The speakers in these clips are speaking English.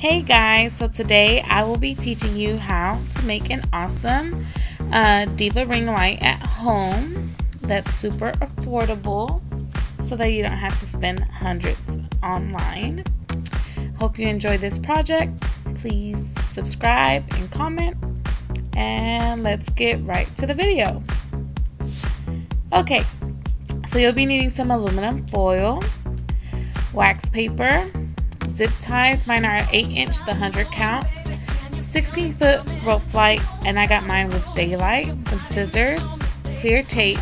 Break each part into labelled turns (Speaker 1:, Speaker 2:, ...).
Speaker 1: Hey guys, so today I will be teaching you how to make an awesome uh, Diva ring light at home that's super affordable so that you don't have to spend hundreds online. Hope you enjoy this project. Please subscribe and comment and let's get right to the video. Okay, so you'll be needing some aluminum foil, wax paper, zip ties. Mine are 8 inch, the 100 count. 16 foot rope light, and I got mine with daylight, some scissors, clear tape,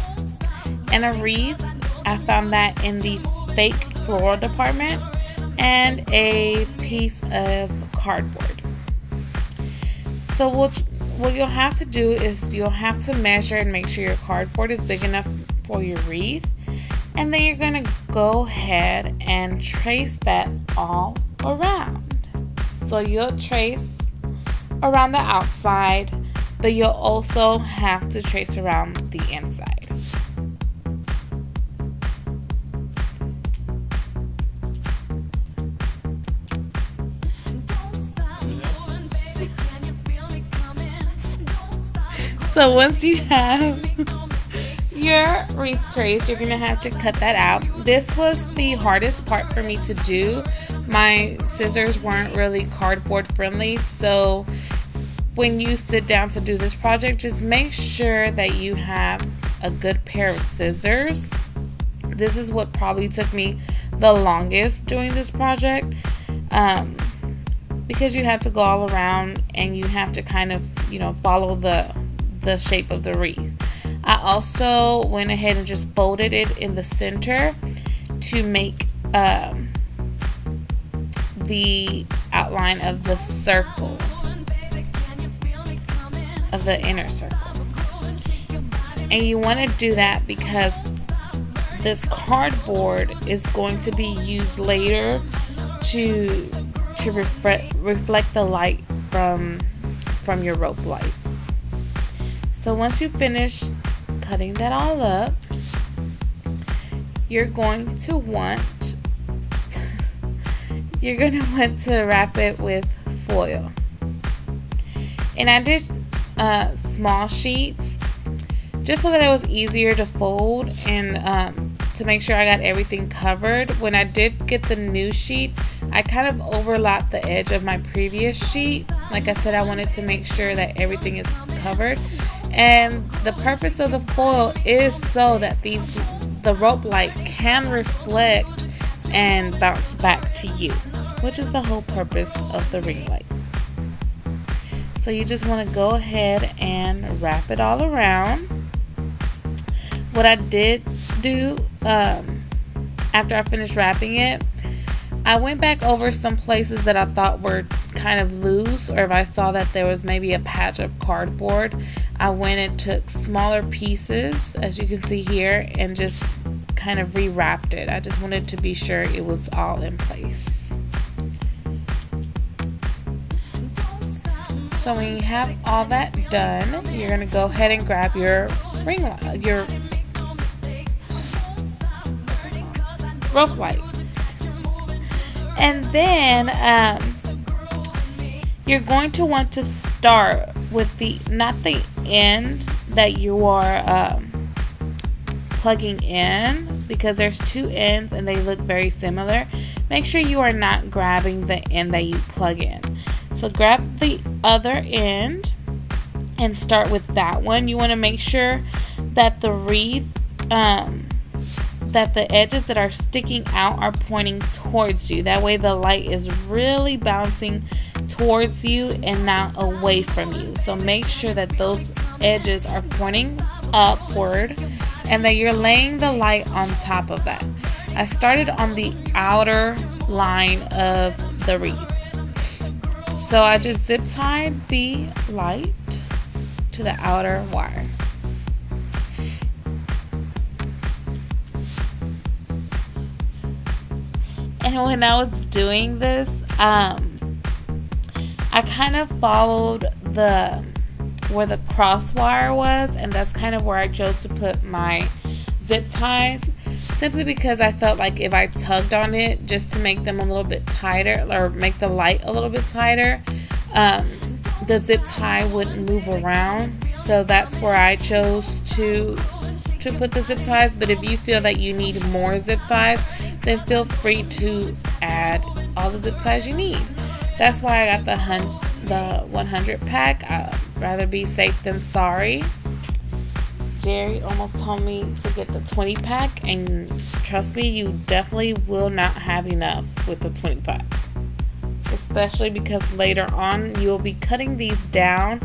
Speaker 1: and a wreath. I found that in the fake floral department, and a piece of cardboard. So what what you'll have to do is you'll have to measure and make sure your cardboard is big enough for your wreath. And then you're going to go ahead and trace that all around. So you'll trace around the outside, but you'll also have to trace around the inside. So once you have your wreath trace, you're gonna have to cut that out. This was the hardest part for me to do. My scissors weren't really cardboard friendly, so when you sit down to do this project, just make sure that you have a good pair of scissors. This is what probably took me the longest doing this project. Um, because you have to go all around and you have to kind of, you know, follow the the shape of the wreath. I also went ahead and just folded it in the center to make um, the outline of the circle, of the inner circle. And you want to do that because this cardboard is going to be used later to to reflect reflect the light from from your rope light. So once you finish cutting that all up, you're going to want you're going to want to wrap it with foil. And I did uh, small sheets just so that it was easier to fold and um, to make sure I got everything covered. When I did get the new sheet, I kind of overlapped the edge of my previous sheet. Like I said, I wanted to make sure that everything is covered. And the purpose of the foil is so that these the rope light can reflect and bounce back to you, which is the whole purpose of the ring light. So you just want to go ahead and wrap it all around. What I did do um, after I finished wrapping it, I went back over some places that I thought were kind of loose or if I saw that there was maybe a patch of cardboard, I went and took smaller pieces, as you can see here, and just kind of rewrapped it. I just wanted to be sure it was all in place. So when you have all that done, you're going to go ahead and grab your ring your rope light. And then um, you're going to want to start with the not the end that you are um, plugging in because there's two ends and they look very similar make sure you are not grabbing the end that you plug in. So grab the other end and start with that one. You want to make sure that the wreath um, that the edges that are sticking out are pointing towards you. That way the light is really bouncing towards you and not away from you. So make sure that those edges are pointing upward and that you're laying the light on top of that. I started on the outer line of the wreath. So I just zip tied the light to the outer wire. And when I was doing this, um, I kind of followed the where the cross wire was and that's kind of where I chose to put my zip ties simply because I felt like if I tugged on it just to make them a little bit tighter or make the light a little bit tighter, um, the zip tie wouldn't move around. So that's where I chose to to put the zip ties. But if you feel that you need more zip ties, then feel free to add all the zip ties you need. That's why I got the hun- the 100 pack. I'd rather be safe than sorry. Jerry almost told me to get the 20 pack, and trust me, you definitely will not have enough with the 20 pack. Especially because later on you'll be cutting these down,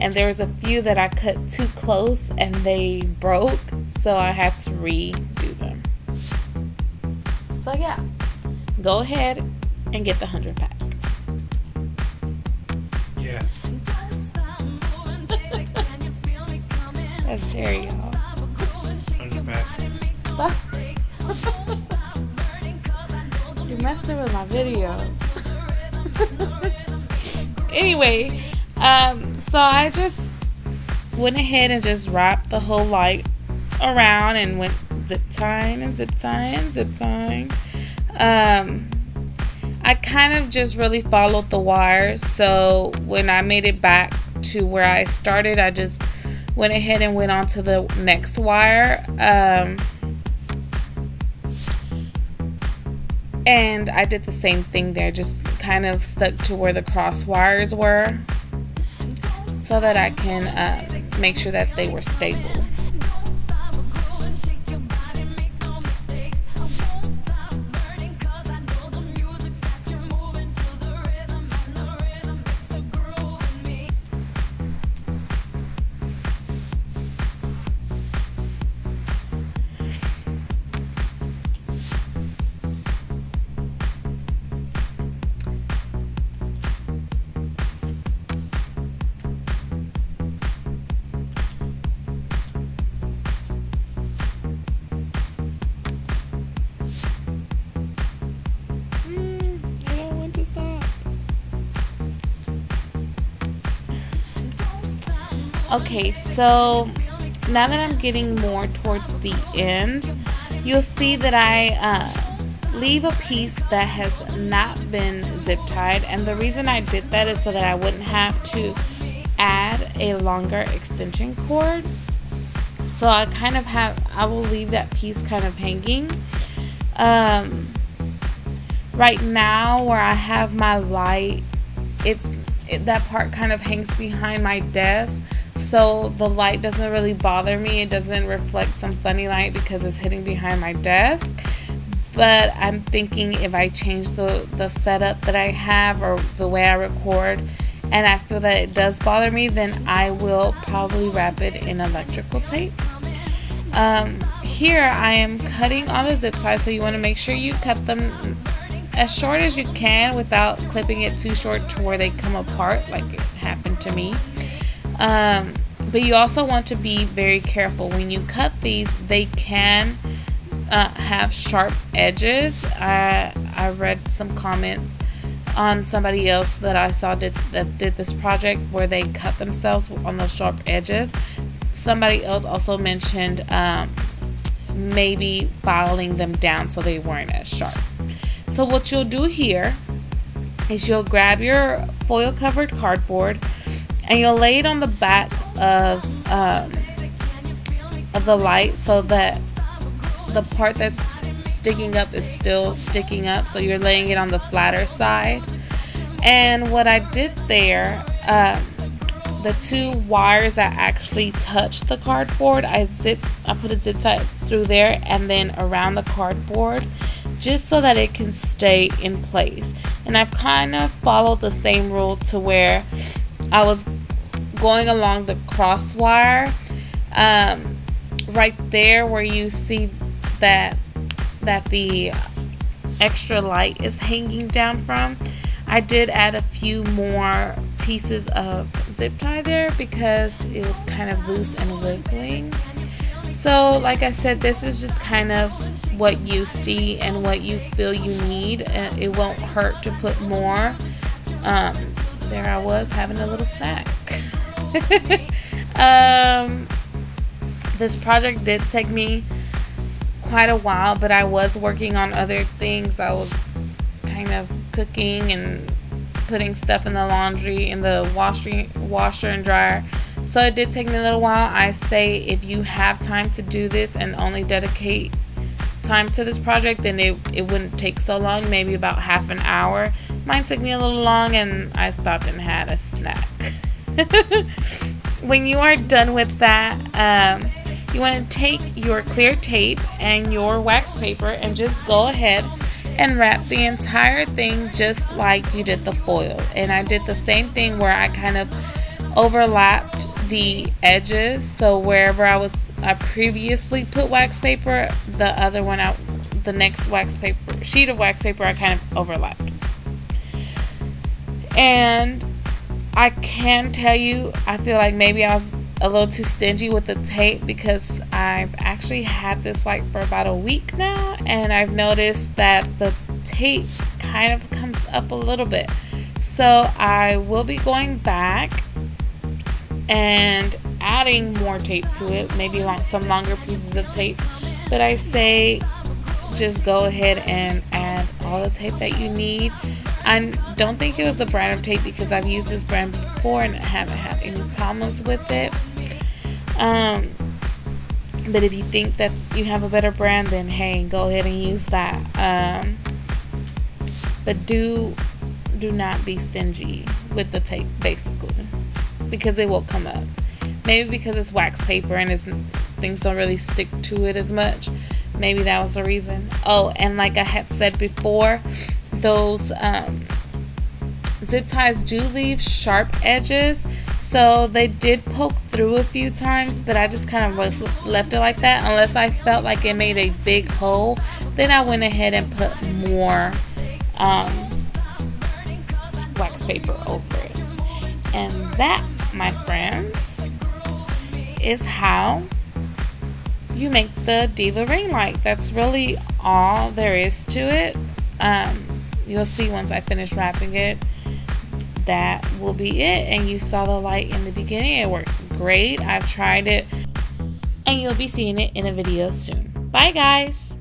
Speaker 1: and there's a few that I cut too close and they broke, so I had to redo them. So, yeah, go ahead and get the 100 pack. That's Jerry, y'all.
Speaker 2: 100.
Speaker 1: You're messing with my video. anyway, um, so I just went ahead and just wrapped the whole light around and went zip tying and zip tying and zip tying. Um, I kind of just really followed the wires. So when I made it back to where I started, I just went ahead and went on to the next wire. Um, and I did the same thing there, just kind of stuck to where the cross wires were so that I can uh, make sure that they were stable. Okay, so now that I'm getting more towards the end, you'll see that I uh, leave a piece that has not been zip tied. And the reason I did that is so that I wouldn't have to add a longer extension cord. So I kind of have, I will leave that piece kind of hanging. Um, right now where I have my light, it's it, that part kind of hangs behind my desk. So the light doesn't really bother me. It doesn't reflect some funny light because it's hitting behind my desk. But I'm thinking if I change the, the setup that I have or the way I record and I feel that it does bother me, then I will probably wrap it in electrical tape. Um, here I am cutting all the zip ties, so you want to make sure you cut them as short as you can without clipping it too short to where they come apart, like it happened to me. Um, but you also want to be very careful when you cut these, they can uh, have sharp edges. I, I read some comments on somebody else that I saw did that did this project where they cut themselves on those sharp edges. Somebody else also mentioned um, maybe filing them down so they weren't as sharp. So what you'll do here is you'll grab your foil covered cardboard and you'll lay it on the back of um, of the light so that the part that's sticking up is still sticking up. So you're laying it on the flatter side. And what I did there um, the two wires that actually touch the cardboard I zip I put a zip tie through there and then around the cardboard just so that it can stay in place. And I've kind of followed the same rule to where I was going along the cross wire um, right there where you see that that the extra light is hanging down from I did add a few more pieces of zip tie there because it was kind of loose and wiggling. So like I said this is just kind of what you see and what you feel you need. It won't hurt to put more. Um, there I was having a little snack um, this project did take me quite a while, but I was working on other things. I was kind of cooking and putting stuff in the laundry in the washer washer and dryer. So it did take me a little while. I say if you have time to do this and only dedicate time to this project, then it, it wouldn't take so long, maybe about half an hour. Mine took me a little long and I stopped and had a snack. when you are done with that, um, you want to take your clear tape and your wax paper and just go ahead and wrap the entire thing just like you did the foil. And I did the same thing where I kind of overlapped the edges. So wherever I was I previously put wax paper, the other one out the next wax paper sheet of wax paper I kind of overlapped. And I can tell you, I feel like maybe I was a little too stingy with the tape because I've actually had this like for about a week now and I've noticed that the tape kind of comes up a little bit. So I will be going back and adding more tape to it, maybe long, some longer pieces of tape. But I say just go ahead and add all the tape that you need. I don't think it was the brand of tape because I've used this brand before and I haven't had any problems with it. Um, but if you think that you have a better brand, then hey, go ahead and use that. Um, but do do not be stingy with the tape, basically, because it will come up. Maybe because it's wax paper and it's, things don't really stick to it as much. Maybe that was the reason. Oh, and like I had said before, those um, zip ties do leave sharp edges. So they did poke through a few times, but I just kind of left it like that. Unless I felt like it made a big hole, then I went ahead and put more um, wax paper over it. And that, my friends, is how you make the Diva ring light. That's really all there is to it. Um, you'll see once I finish wrapping it that will be it. And you saw the light in the beginning. It works great. I've tried it. And you'll be seeing it in a video soon. Bye guys